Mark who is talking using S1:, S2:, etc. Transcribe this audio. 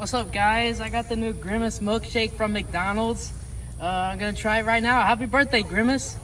S1: What's up, guys? I got the new Grimace milkshake from McDonald's. Uh, I'm gonna try it right now. Happy birthday, Grimace.